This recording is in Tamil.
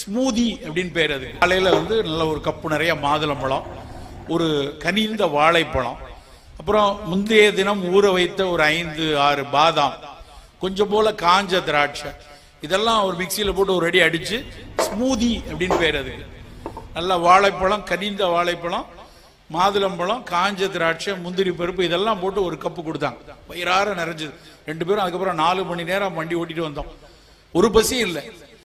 ஸ்மூதி அப்படின்னு பேர் அது. காலையில் வந்து நல்ல ஒரு கப்பு நிறைய மாதுளம்பழம் ஒரு கனிந்த வாழைப்பழம் அப்புறம் முந்தைய தினம் ஊற வைத்த ஒரு ஐந்து ஆறு பாதாம் கொஞ்சம் போல காஞ்ச திராட்சை. இதெல்லாம் ஒரு மிக்சியில் போட்டு ஒரு அடி அடிச்சு ஸ்மூதி அப்படின்னு பேர் அது. நல்ல வாழைப்பழம் கனிந்த வாழைப்பழம் மாதுளம்பழம் காஞ்ச திராட்சை முந்திரி பருப்பு இதெல்லாம் போட்டு ஒரு கப்பு கொடுத்தாங்க. வயிறார நிறைஞ்சது. ரெண்டு பேரும் அதுக்கப்புறம் நாலு மணி நேரம் வண்டி ஓட்டிட்டு வந்தோம். ஒரு பசி இல்லை.